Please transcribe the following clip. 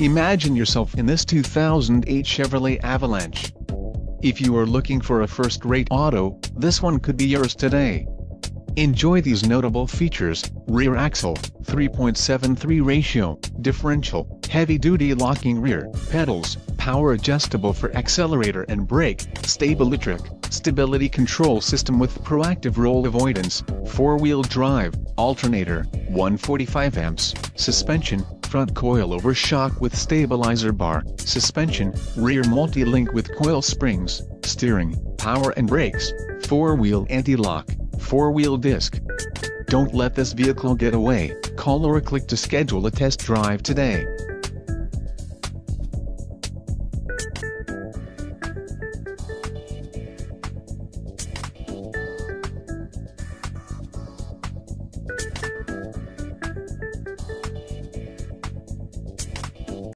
Imagine yourself in this 2008 Chevrolet Avalanche. If you are looking for a first-rate auto, this one could be yours today. Enjoy these notable features, rear axle, 3.73 ratio, differential, heavy-duty locking rear, pedals, power adjustable for accelerator and brake, StabiliTrak, stability control system with proactive roll avoidance, four-wheel drive, alternator, 145 amps, suspension, front coil-over shock with stabilizer bar, suspension, rear multi-link with coil springs, steering, power and brakes, four-wheel anti-lock, four-wheel disc. Don't let this vehicle get away, call or click to schedule a test drive today.